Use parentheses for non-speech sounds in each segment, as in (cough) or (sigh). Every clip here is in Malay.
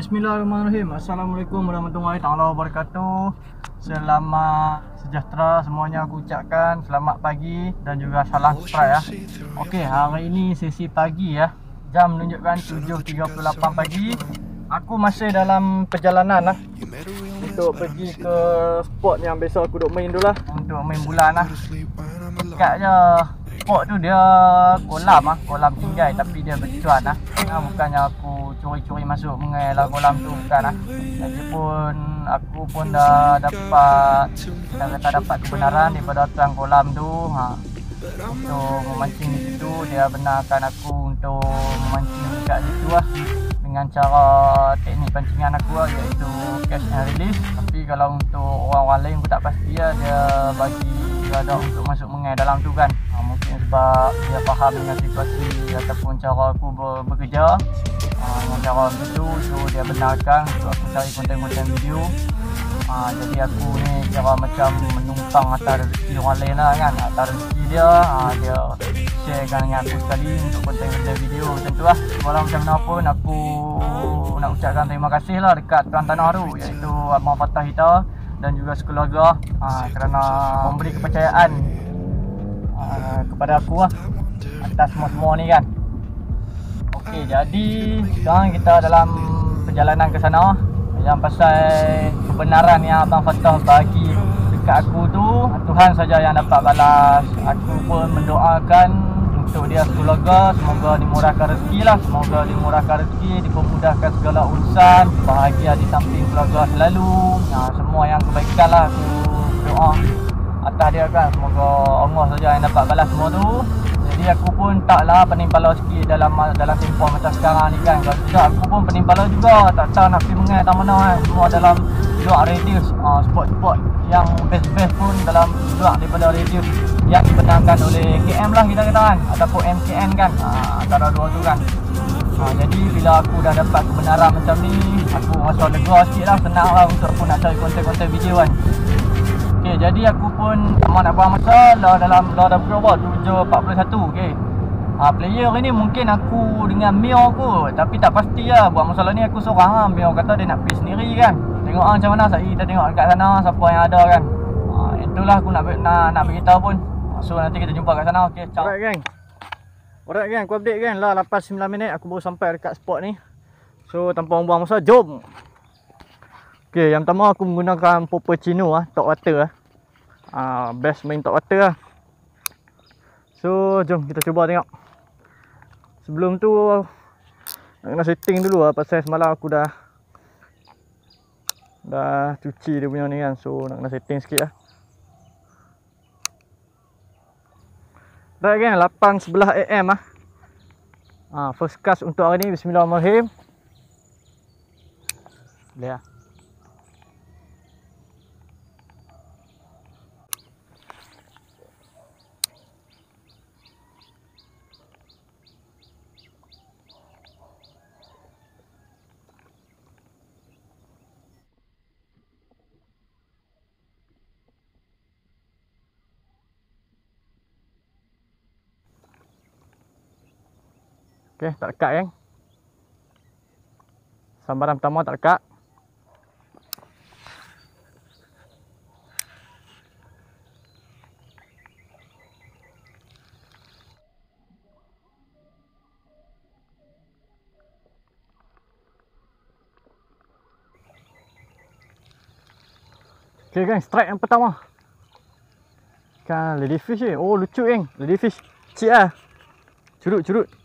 bismillahirrahmanirrahim. Assalamualaikum warahmatullahi taala wabarakatuh. Selamat sejahtera semuanya aku ucapkan. Selamat pagi dan juga salam sejahtera ya. Okey, hari ini sesi pagi ya. Jam menunjukkan 7.38 pagi. Aku masih dalam perjalanan lah untuk pergi ke spot yang biasa aku duk main dulu lah untuk main bulan lah. Dekat je spot tu dia kolam ah, kolam tinggai tapi dia bercuan ah. Ha, bukannya aku curi-curi masuk mengai lah kolam tu bukan ah. Jadi pun aku pun dah dapat dah kata dapat kebenaran daripada tuan kolam tu. Ha. Untuk memancing di situ dia benarkan aku untuk memancing dekat situ lah dengan cara teknik pancingan aku lah iaitu catch and release tapi kalau untuk orang-orang lain aku tak pasti lah dia bagi ada untuk masuk mengai dalam tu kan sebab dia faham dengan situasi ataupun cara aku bekerja. Ha, dengan cara begitu so dia benarkan untuk aku cari konten-konten video. Ha, jadi aku ni kira macam menumpang atas rezeki orang lain lah kan. Atas rezeki dia ha, dia sharekan dengan aku sekali untuk konten-konten video macam tu lah. Walau macam mana pun aku nak ucapkan terima kasih lah dekat Tuan Tanah tu iaitu Abang Fatah Hita dan juga sekeluarga. Ha, kerana memberi kepercayaan ha, kepada aku lah. Atas semua-semua ni kan. Okey, jadi sekarang kita dalam perjalanan ke sana. Yang pasal kebenaran yang Abang Fatah bagi dekat aku tu Tuhan saja yang dapat balas. Aku pun mendoakan untuk dia keluarga semoga dimurahkan rezeki lah. Semoga dimurahkan rezeki dipermudahkan segala urusan bahagia di samping keluarga selalu. Nah, semua yang kebaikan lah aku doa atas dia kan semoga Allah saja yang dapat balas semua tu. Jadi aku pun taklah penimpala sikit dalam dalam tempoh macam sekarang ni kan. Kalau tidak aku pun penimpala juga. Tak tahu nak pergi mengai tak mana kan. Semua dalam luar radius uh, spot-spot yang best-best pun dalam luar daripada radius yang dibenarkan oleh KM lah kita kata kan. Ataupun MKN kan uh, antara dua tu kan. Uh, jadi bila aku dah dapat kebenaran macam ni aku rasa lega sikit lah senang lah untuk aku nak cari konten-konten video kan Okay, jadi aku pun sama nak buang masa lah dalam lah dah berapa 7.41 okay. Ha, player ni mungkin aku dengan Mio aku Tapi tak pasti lah Buat masalah ni aku seorang lah. Mio kata dia nak play sendiri kan. Tengok lah macam mana Saya kita tengok dekat sana Siapa yang ada kan. Ha, Itulah aku nak nak, nak beritahu pun. So nanti kita jumpa kat sana Okay, ciao. Alright gang Alright gang, aku update kan Lah lepas 9 minit aku baru sampai dekat spot ni. So tanpa buang masa, jom. Okay, yang pertama aku menggunakan Popper Chino lah, top water lah. Uh, best main top water lah. So, jom kita cuba tengok. Sebelum tu, nak kena setting dulu lah pasal semalam aku dah dah cuci dia punya ni kan. So, nak kena setting sikit lah. Right kan, 8.11 AM lah. Uh, first cast untuk hari ni, Bismillahirrahmanirrahim. Boleh lah. Okey, tak lekat kan. Sambaran pertama tak lekat. Okey gang, strike yang pertama. Kan ladyfish ni. Oh lucu gang. Ladyfish. Cik ah. Curut, curut.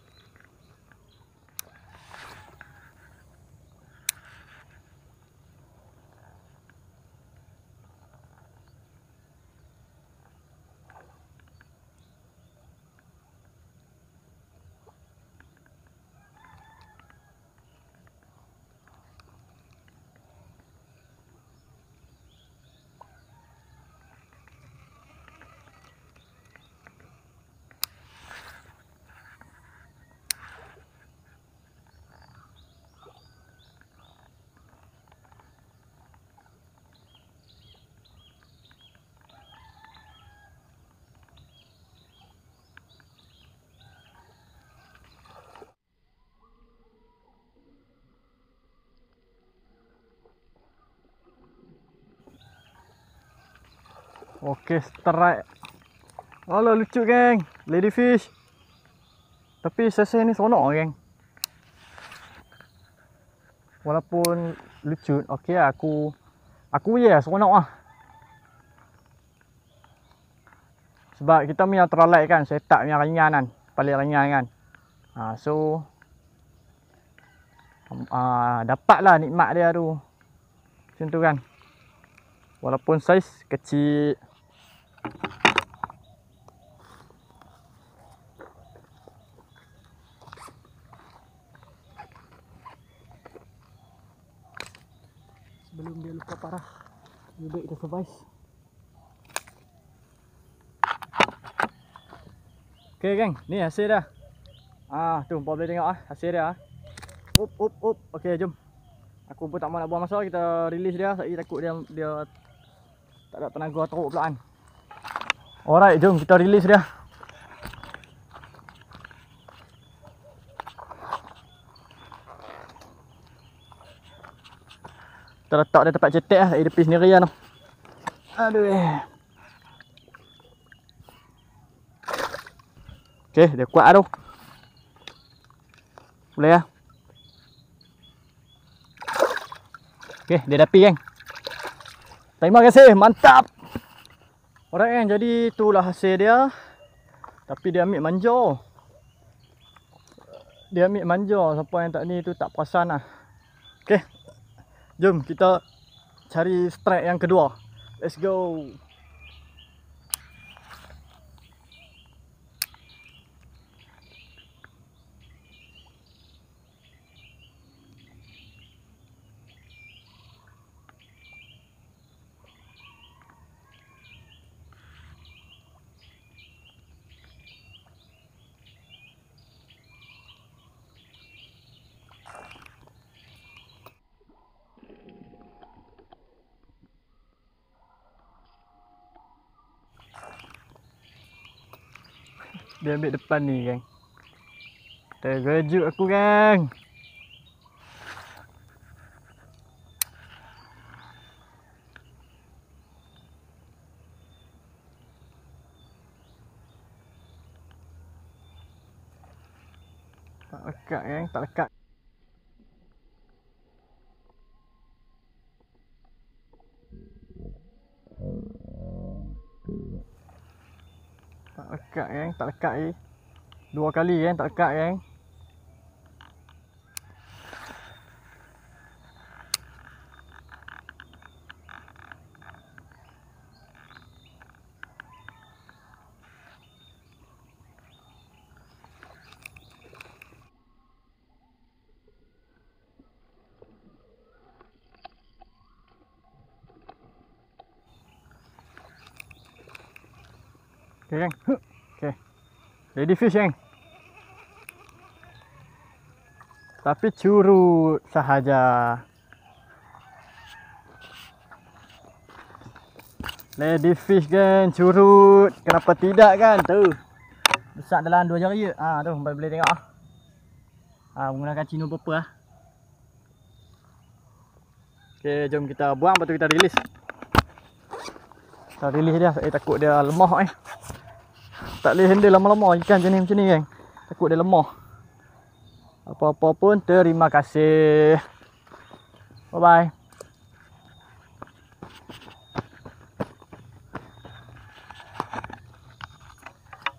Okey, strike. Alah lucu geng. Ladyfish. Tapi sese ni seronok geng. Walaupun lucu, okey aku aku ya yeah, seronok lah. Sebab kita punya ultralight kan, setup punya ringan kan. Paling ringan kan. Ha, so, uh, dapatlah nikmat dia tu. Macam tu kan. Walaupun saiz kecil. Sebelum dia luka parah lebih baik kita survive. Ok geng ni hasil dah ah tu kau boleh tengok ah. Hasil dia ah. Up up up. Ok jom. Aku pun tak mahu nak buang masa kita release dia. Sebab takut dia dia tak ada tenaga teruk pula kan alright jom kita release dia terletak dia tempat cetek lah. Dia pergi sendiri lah. Aduh. Eh. Okay, dia kuat lah tu. Boleh lah. Okay, dia dah pergi kan. Terima kasih, mantap. Alright kan, jadi itulah hasil dia. Tapi dia ambil manja. Dia ambil manja. Siapa yang tak ni tu tak perasan lah. Okay. Jom kita cari strike yang kedua. Let's go. Dia ambil depan ni geng Terkejut aku geng Tak lekat geng, tak lekat Tak lekat kan, tak lekat ni. Dua kali kan, tak lekat kan. Okay, gang. Okay. Ready fish, gang. Tapi curut sahaja. Lady fish kan curut. Kenapa tidak kan? Tu. Besar dalam dua jari. Ah, ha, tu boleh tengok ah. Ha, menggunakan cino purple ah. Okey, jom kita buang lepas tu kita release. Kita release dia. Eh takut dia lemah eh tak boleh handle lama-lama ikan jenis macam ni kan takut dia lemah apa-apa pun terima kasih bye bye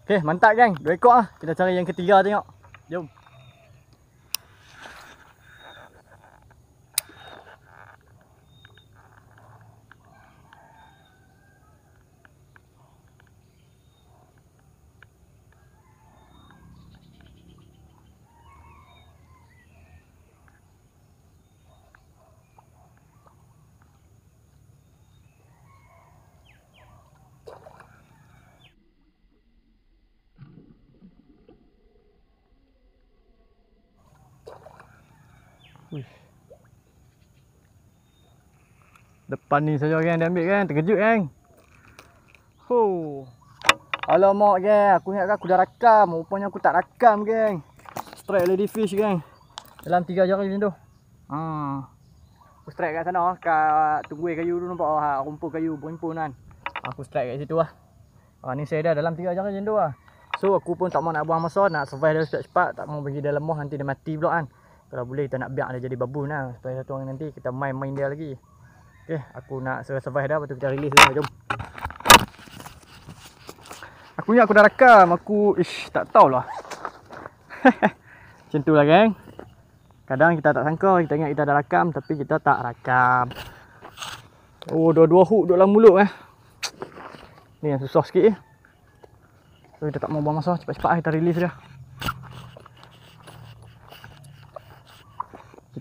Okay, mantap gang. Dua ekor lah. Kita cari yang ketiga tengok. Jom. Uish. Depan ni saja kan dia ambil kan. Terkejut kan. Ho. Alamak geng. Aku ingat aku dah rakam. Rupanya aku tak rakam geng. Strike ladyfish geng. Dalam tiga jari macam tu. Ha. Aku strike kat sana. Kat tunggu kayu tu nampak. Ha. Rumput kayu. Berhimpun kan. Aku strike kat situ lah. Ha, ni saya dah dalam 3 jam macam tu lah. So aku pun tak mau nak buang masa, nak survive dia cepat-cepat. Tak mau pergi dia lemah nanti dia mati pula kan. Kalau boleh kita nak biar dia jadi babun lah. Supaya satu orang nanti kita main-main dia lagi. Okay, aku nak survive dah. Lepas tu kita release dia. Jom. Aku ni aku dah rakam. Aku, ish, tak tahulah. (laughs) Macam tu lah geng. Kadang kita tak sangka, kita ingat kita dah rakam tapi kita tak rakam. Oh, dua-dua hook duduk dalam mulut eh. Ni yang susah sikit eh. So kita tak mau buang masa, cepat-cepat kita release dia.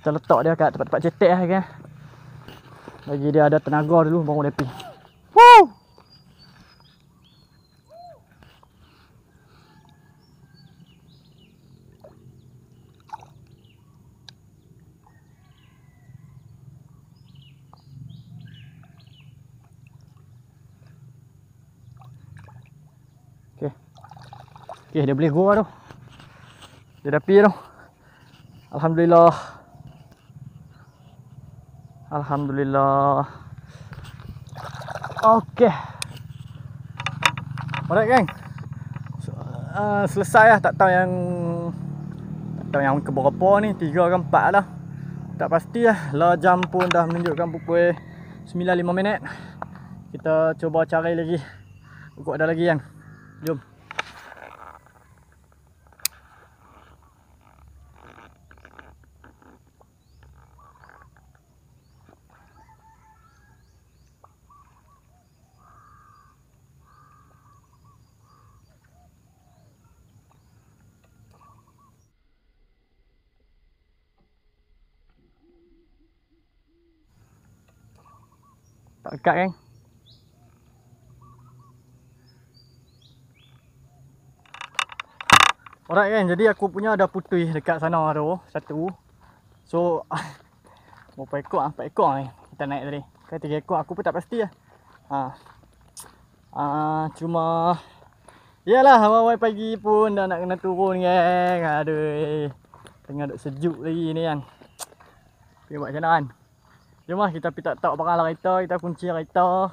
Kita letak dia kat tempat-tempat cetek lah kan. Bagi dia ada tenaga dulu baru pergi. Woo! Okay, dia boleh go lah tu. Dia dah pergi tu. Alhamdulillah. Alhamdulillah. Okay. Alright gang. So, uh, selesai lah. Tak tahu yang... Tak tahu yang keberapa ni. Tiga ke empat lah. Tak pasti lah. Lah jam pun dah menunjukkan pukul 9.5 minit. Kita cuba cari lagi. Pukul ada lagi yang. Jom. Tak dekat kan? Alright kan? Jadi aku punya ada putih dekat sana tu Satu. So (laughs) Berapa ekor? Lah, 4 ekor ni. Kita naik tadi. Kan 3 ekor. Aku pun tak pasti lah. Ha. ha, Cuma Yalah awal-awal pagi pun dah nak kena turun kan? Aduh. Tengah duk sejuk lagi ni kan? Pergi buat macam mana kan Jom lah kita pergi tak-tak barang lah kereta Kita kunci kereta.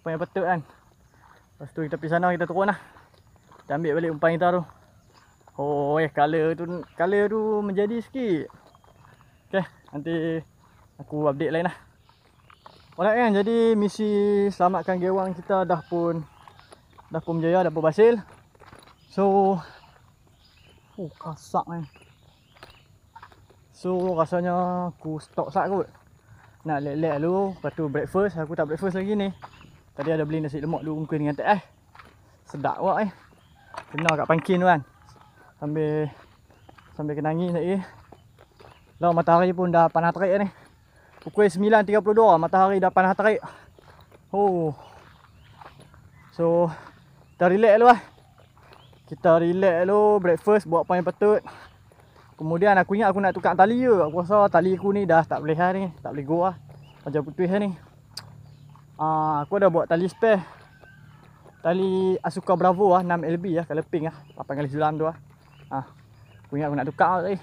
Apa yang patut kan. Lepas tu kita pergi sana kita turun lah. Kita ambil balik umpan kita tu. Oh eh color tu Color tu menjadi sikit. Okay nanti Aku update lain lah. Alright kan jadi misi selamatkan gewang kita dah pun Dah pun berjaya dah berhasil. So Oh kasak kan. So rasanya aku stop sat kot nak lek-lek dulu Lepas tu breakfast Aku tak breakfast lagi ni. Tadi ada beli nasi lemak dulu mungkin dengan teh eh. Sedap wak eh. Kena kat pangkin tu kan. Sambil Sambil kenangi lagi. Lah matahari pun dah panas terik ni. Pukul 9.32 Matahari dah panas terik. Oh. So Kita relax dulu lah Kita relax dulu Breakfast Buat apa yang patut Kemudian aku ingat aku nak tukar tali je. Aku rasa tali aku ni dah tak boleh lah ni. Tak boleh go lah. Macam putih lah ni. Uh, aku ada buat tali spare. Tali Asuka Bravo lah. 6 LB lah. Kalau pink lah. 8 kali 9 tu lah. Uh, aku ingat aku nak tukar tadi.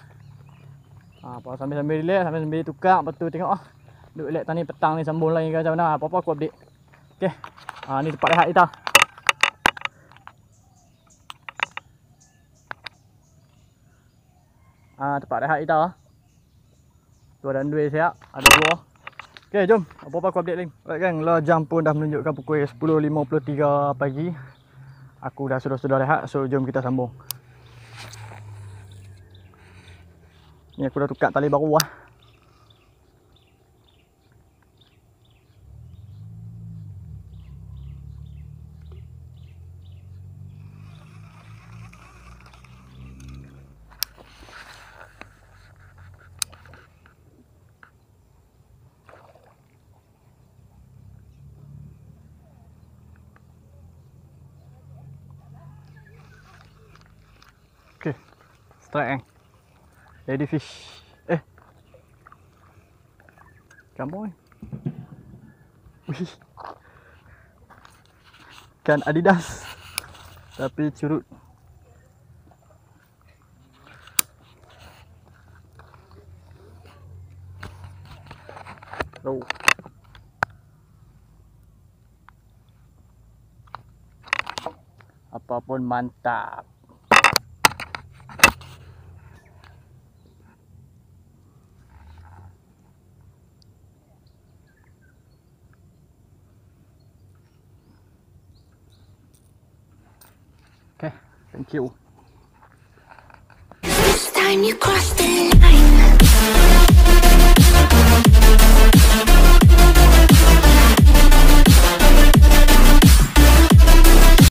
Uh, sambil-sambil relax. Sambil-sambil tukar. Lepas tu tengok lah. Duk tani petang ni sambung lagi ke macam mana. Apa-apa aku update. Okay. Uh, ni tempat rehat kita. Ha, tempat rehat kita. Tu ada duit siap, ada dua. Okey, jom. Apa-apa aku update lagi. Alright kan, lah jam pun dah menunjukkan pukul 10.53 pagi. Aku dah sudah-sudah rehat, so jom kita sambung. Ni aku dah tukar tali baru ah. Okay. Strike eh. Lady fish. Eh. Kamu ni. Wih. Kan Adidas. Tapi curut. Oh. Apa pun mantap. Thank you. Time you the line.